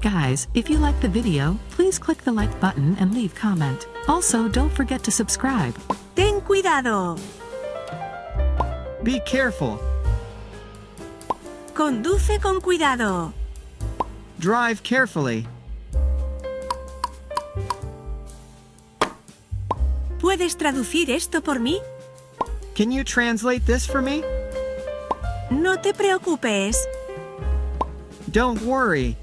Hey guys, if you like the video, please click the like button and leave comment. Also, don't forget to subscribe. Ten cuidado. Be careful. Conduce con cuidado. Drive carefully. ¿Puedes traducir esto por mí? Can you translate this for me? No te preocupes. Don't worry.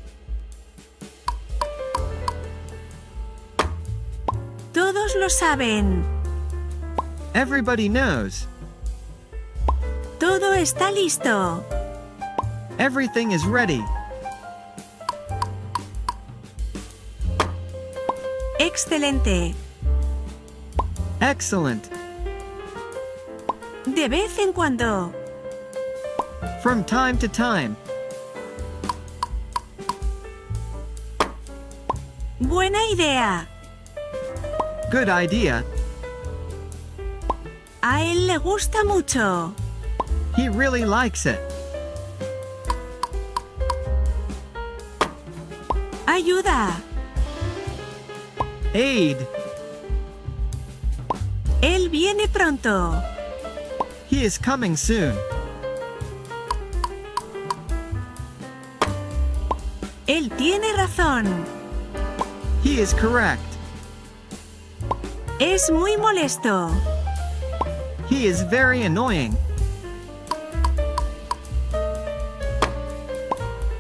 Todos lo saben. Everybody knows. Todo está listo. Everything is ready. Excelente. Excellent. De vez en cuando. From time to time. Buena idea. Good idea. A él le gusta mucho. He really likes it. Ayuda. Aid. Él viene pronto. He is coming soon. Él tiene razón. He is correct. Es muy molesto. He is very annoying.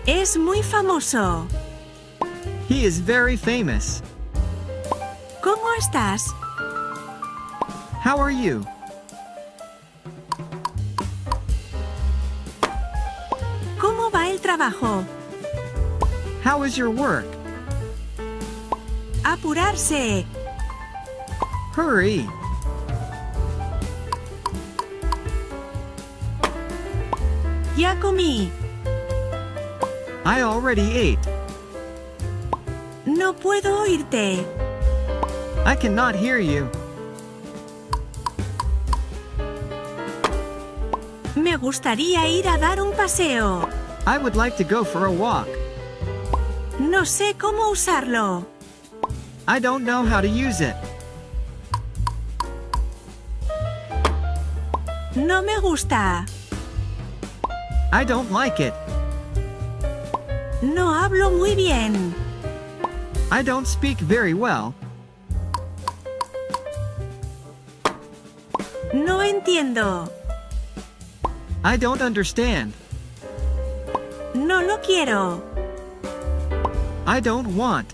Es muy famoso. He is very famous. ¿Cómo estás? How are you? ¿Cómo va el trabajo? How is your work? Apurarse. Hurry. Ya comí. I already ate. No puedo oírte. I cannot hear you. Me gustaría ir a dar un paseo. I would like to go for a walk. No sé cómo usarlo. I don't know how to use it. No me gusta. I don't like it. No hablo muy bien. I don't speak very well. No entiendo. I don't understand. No lo quiero. I don't want.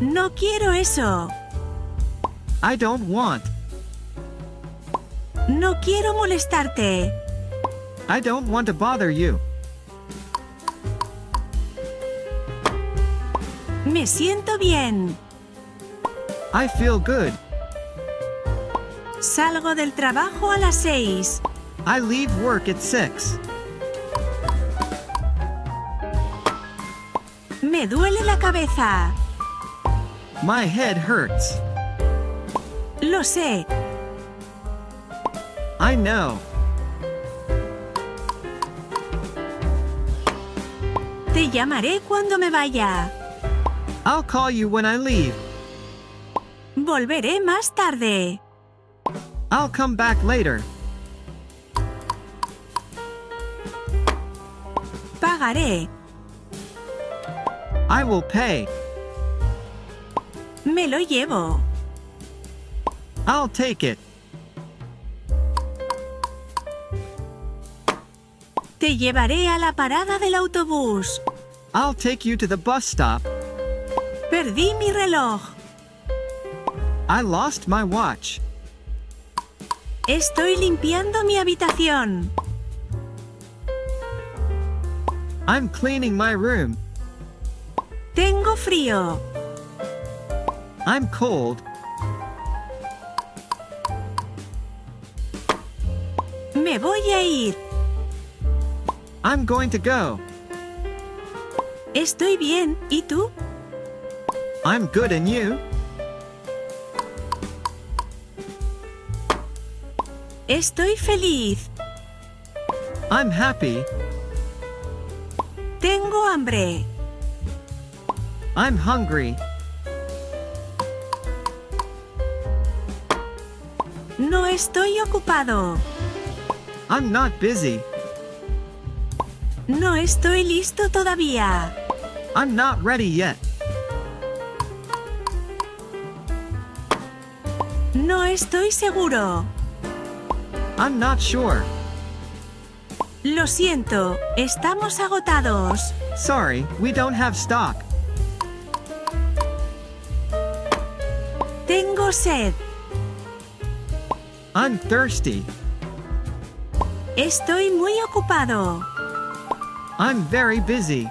No quiero eso. I don't want. No quiero molestarte. I don't want to bother you. Me siento bien. I feel good. Salgo del trabajo a las seis. I leave work at 6. Me duele la cabeza. My head hurts. Lo sé. I know. Te llamaré cuando me vaya. I'll call you when I leave. Volveré más tarde. I'll come back later. Pagaré. I will pay. Me lo llevo. I'll take it. Te llevaré a la parada del autobús. I'll take you to the bus stop. Perdí mi reloj. I lost my watch. Estoy limpiando mi habitación. I'm cleaning my room. Tengo frío. I'm cold. Me voy a ir. I'm going to go. Estoy bien. ¿Y tú? I'm good and you? Estoy feliz. I'm happy. Tengo hambre. I'm hungry. No estoy ocupado. I'm not busy. No estoy listo todavía. I'm not ready yet. No estoy seguro. I'm not sure. Lo siento, estamos agotados. Sorry, we don't have stock. Tengo sed. I'm thirsty. Estoy muy ocupado. I'm very busy.